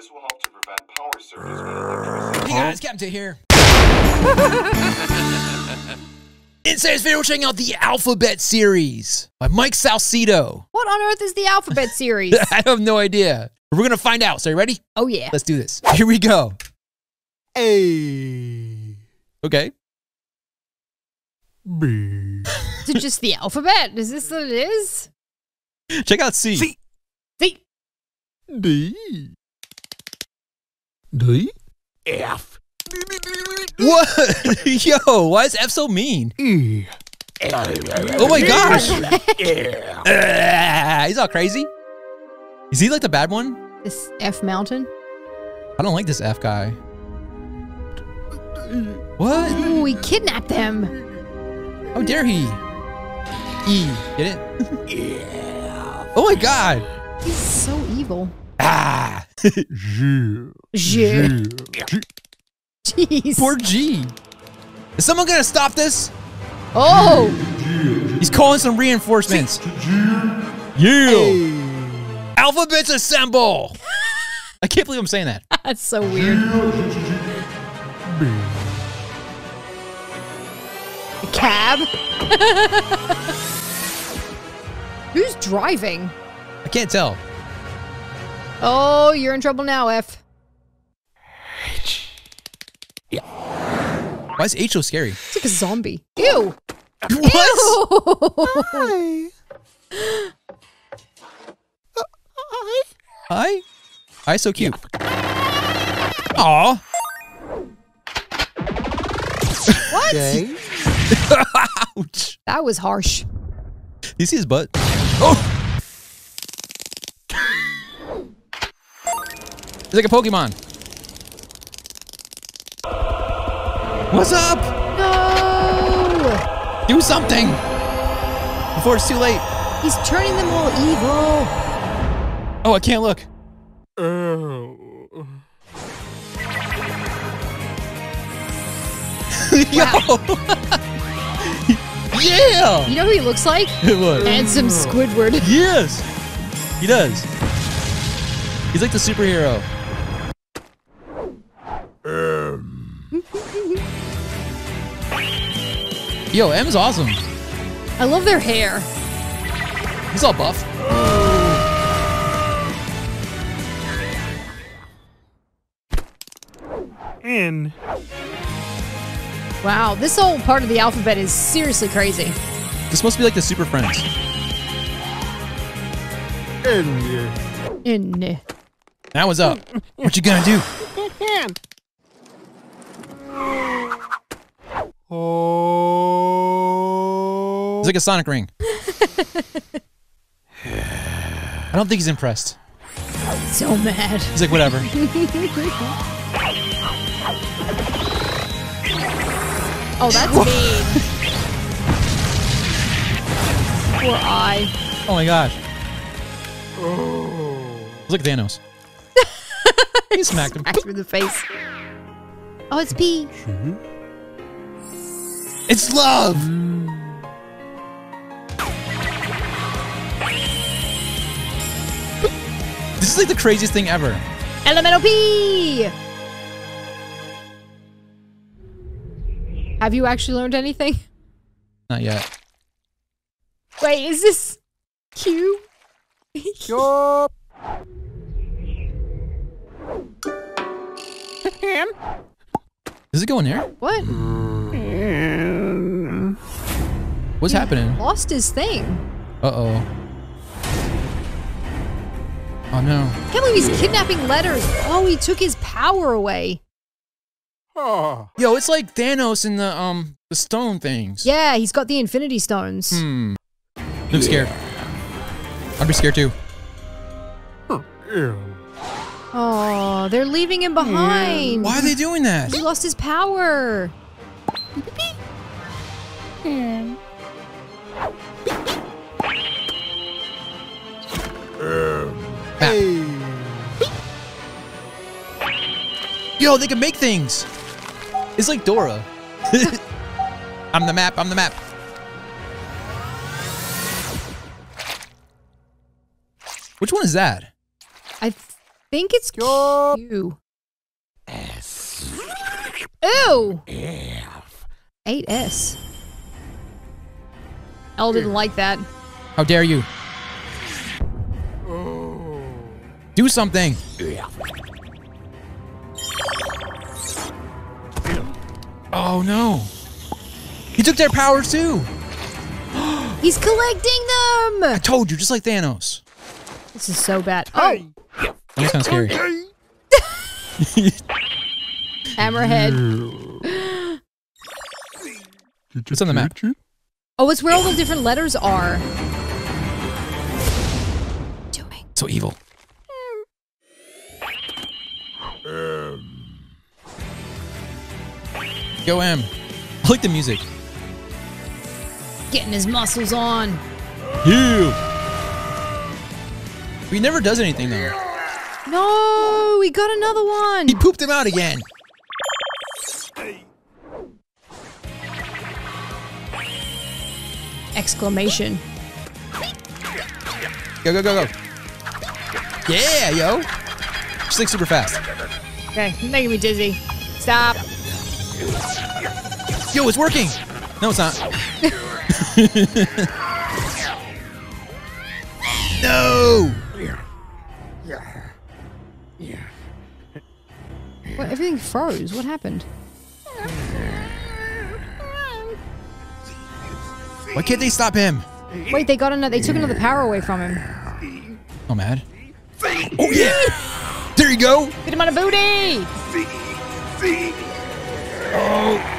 This will help to prevent power surges when electricity. Hey guys, Captain Tate here. In today's video, we're checking out the Alphabet series by Mike Salcedo. What on earth is the alphabet series? I have no idea. We're gonna find out. So, you ready? oh yeah. Let's do this. Here we go. A Okay. B Is it just the alphabet? Is this what it is? Check out C. C. See, D D F What? Yo, why is F so mean? E Oh my gosh. He's all crazy. Is he like the bad one? this F mountain. I don't like this F guy. What? Ooh, he kidnapped him. How dare he? E. Get it? yeah. Oh my god. He's so evil. Ah. G J. Jeez. Poor G. Is someone gonna stop this? Oh, He's calling some reinforcements. Yeah. Alphabets assemble. I can't believe I'm saying that. that's so weird. A cab. Who's driving? I can't tell. Oh, you're in trouble now, F. Why is H so scary? It's like a zombie. Ew. What? Ew. Hi. Hi, Hi, so cute. Aw. what? Ouch. That was harsh. You see his butt? Oh. It's like a Pokemon. What's up? No. Do something before it's too late. He's turning them all evil. Oh, I can't look. O Yo. yeah. You know who he looks like? It What? Handsome Squidward. Yes. He does. He's like the superhero. Yo, M's awesome. I love their hair. He's all buff. N Wow, this whole part of the alphabet is seriously crazy. This must be like the Super Friends. N In Now what's up? What you gonna do? It's like a Sonic ring. I don't think he's impressed. so mad. He's like, whatever. Oh, that's mean. Poor eye. Oh my gosh. It's like Thanos. he smacked him. Smacked him in the face. Oh, it's P. Mm-hmm. It's love. This is like the craziest thing ever. Elemental P. Have you actually learned anything? Not yet. Wait, is this Q? Yup. Does it go in there? What? What's happening? Lost his thing. Uh oh. Oh no. Can't believe he's kidnapping letters. Oh, he took his power away. Oh. Yo, it's like Thanos in the um the stone things. Yeah, he's got the Infinity Stones. Hmm. I'm scared. I'd be scared too. N Oh, they're leaving him behind. Why are they doing that? He lost his power. Hmm. Um, A Yo, they can make things. It's like Dora. I'm the map. I'm the map. Which one is that? I think it's Yup. Q. Ew. 8S. L didn't like that. How dare you? Oh. Do something. Oh no. He took their powers too. He's collecting them. I told you, just like Thanos. This is so bad. Oh, That's kind of scary. hammerhead. What's on the map? Oh, it's where all the different letters are. Doing. So evil. Go M. I like the music. Getting his muscles on. You. He never does anything though. No, we got another one. He pooped him out again. Exclamation. Go go go go. Yeah, yo. Just like super fast. Okay, you're making me dizzy. Stop. Yo, it's working. No, it's not. froze. What happened? Why can't they stop him? Wait, they got another. They took another power away from him. Oh, mad. Oh yeah. There you go. Get him on a booty. Oh.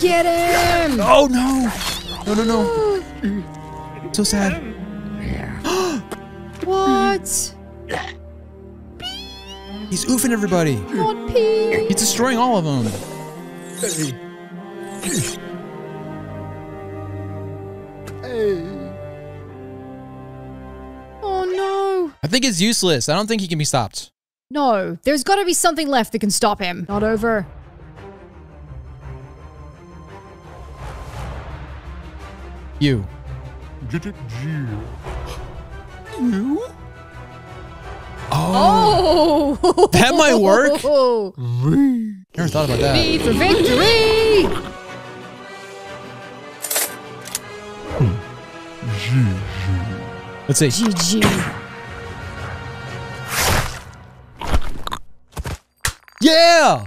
Get him. Oh no. No no no. So sad. What? He's oofing everybody. Not pee. He's destroying all of them. Oh no. I think it's useless. I don't think he can be stopped. No, there's got to be something left that can stop him. Not over. You. You. Oh. Oh, That might work. Never thought about that. V for victory. Hmm. Let's see. GG. Yeah.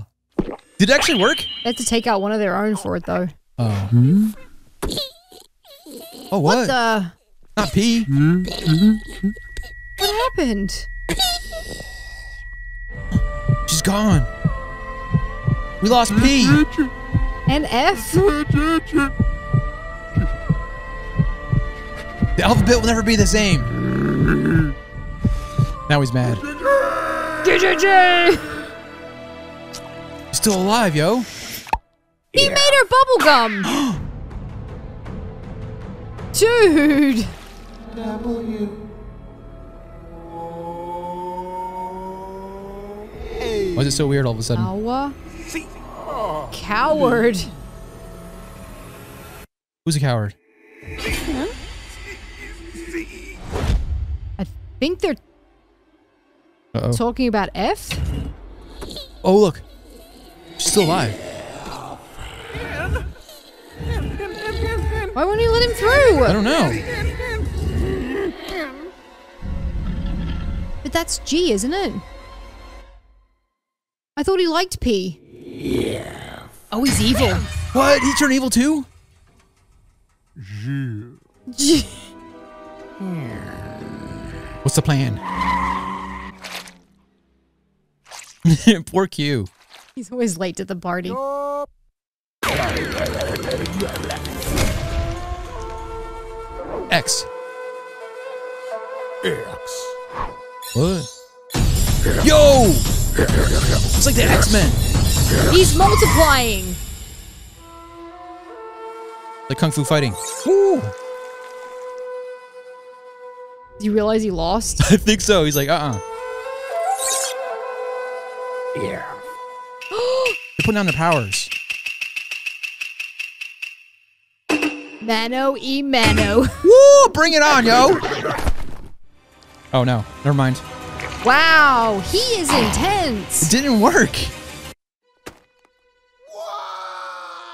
Did it actually work? They had to take out one of their own for it though. Uh, oh. Oh, what? What The Not P. what happened? She's gone. We lost P. And F. The alphabet will never be the same. Now he's mad. GGG. He's still alive, yo. He made her bubblegum. Dude. Why is it so weird all of a sudden? Our coward. Who's a coward? I think they're Uh-oh. talking about F. Oh, look. She's still alive. Why won't you let him through? I don't know. But that's G, isn't it? I thought he liked P. Yeah. Oh, he's evil. What? He turned evil too? G- What's the plan? Poor Q. he's always late to the party. X. What? Yo! It's like the X-Men. He's multiplying. Like Kung Fu fighting. Woo! Do you realize he lost? I think so. He's like, uh-uh. Yeah. They're putting on their powers. Mano e mano. Woo! Bring it on, yo! Oh no. Never mind. Wow, he is intense. It didn't work. Why?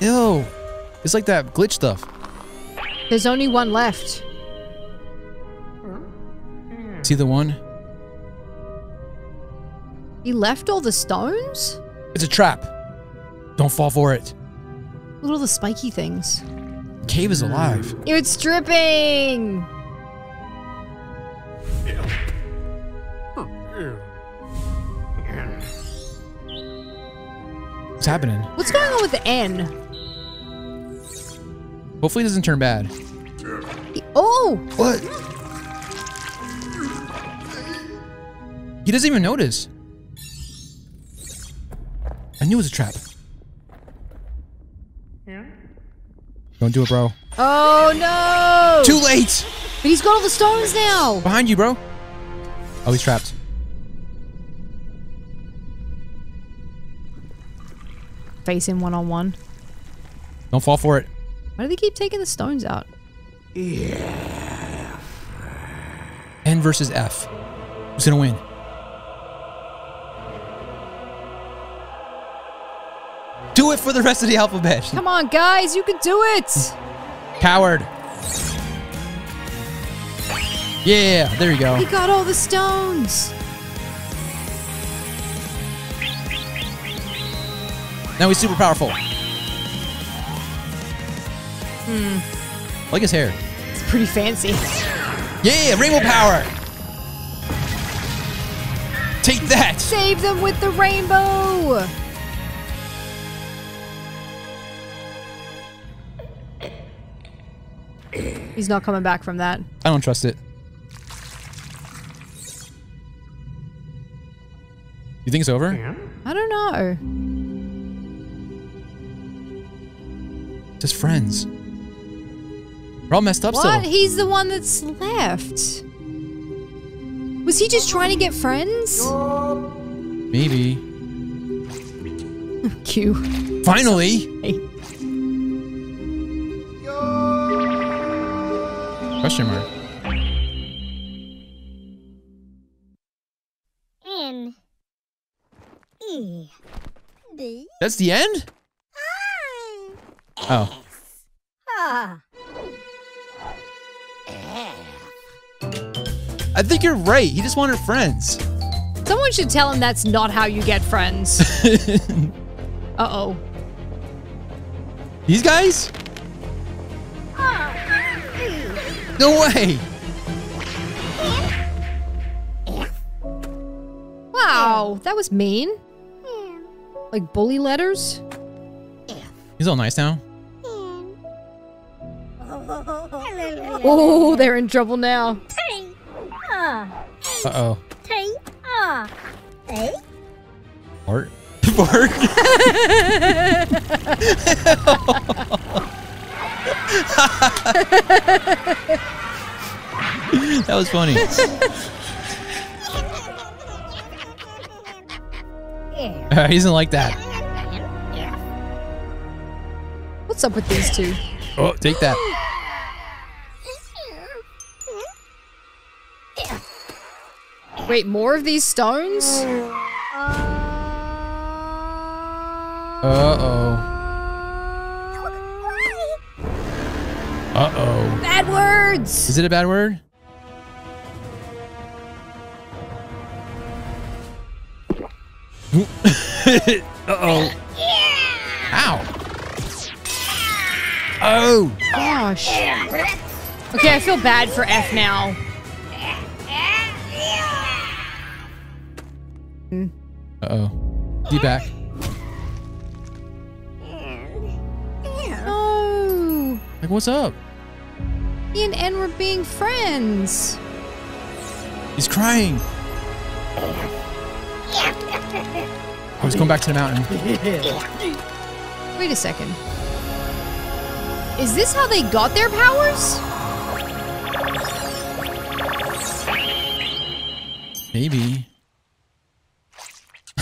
Ew. It's like that glitch stuff. There's only one left. See the one? He left all the stones? It's a trap. Don't fall for it. Look at all the spiky things. Cave is alive. It's dripping! What's happening? What's going on with the N? Hopefully it doesn't turn bad. Oh! What? He doesn't even notice. I knew it was a trap. Don't do it, bro. Oh no! Too late! But he's got all the stones now! Behind you, bro. Oh, he's trapped. Face him one on one. Don't fall for it. Why do they keep taking the stones out? Yeah. N versus F. Who's gonna win? Do it for the rest of the alphabet. Come on, guys, you can do it! Coward. Yeah, there you go. He got all the stones! Now he's super powerful. Hmm. I like his hair. It's pretty fancy. Yeah, rainbow power. Take that. Save them with the rainbow! He's not coming back from that. I don't trust it. You think it's over? I don't know. Just friends. We're all messed up What? still. He's the one that's left. Was he just trying to get friends? Maybe. Q. Finally. Question mark. N E D That's the end? Oh. Ah. I think you're right. He just wanted friends. Someone should tell him that's not how you get friends. uh oh. These guys? No way. Wow, that was mean. Like bully letters? He's all nice now. Oh, they're in trouble now. Uh-oh. T R Uh that was funny. Uh, he doesn't like that. What's up with these two? Oh, take that. Wait, more of these stones? Uh oh. Uh oh. Bad words! Is it a bad word? uh oh. Ow. Oh. Gosh. Okay, I feel bad for F now. Uh oh. Be back. No. Like, what's up? He and N were being friends. He's crying. Oh, he's going back to the mountain. Wait a second. Is this how they got their powers? Maybe.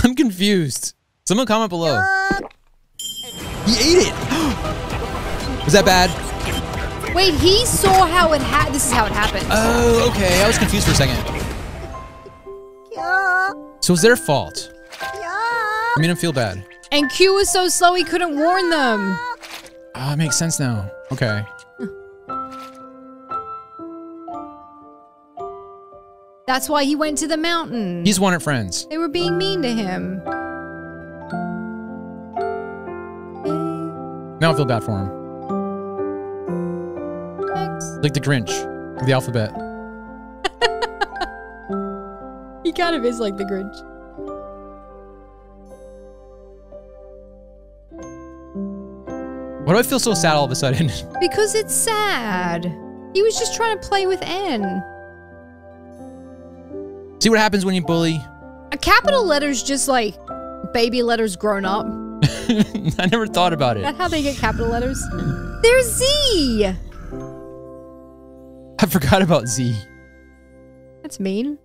I'm confused. Someone comment below. He ate it. Was that bad? Wait, he saw how it ha- This is how it happened. Oh, okay. I was confused for a second. So it's their fault. I made him feel bad. and Q was so slow he couldn't warn them. Ah, it makes sense now. Okay. That's why he went to the mountain. He's wanted friends. they were being mean to him. Now I feel bad for him. Like the Grinch of the alphabet. He kind of is like the Grinch. Why do I feel so sad all of a sudden? Because it's sad. He was just trying to play with N. See what happens when you bully? A capital letter's just like baby letters grown up. I never thought about Is it. that how they get capital letters? There's Z. I forgot about Z. That's mean.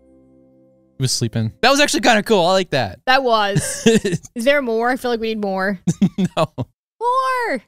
He was sleeping. That was actually kind of cool. I like that. That was. Is there more? I feel like we need more. no. Four!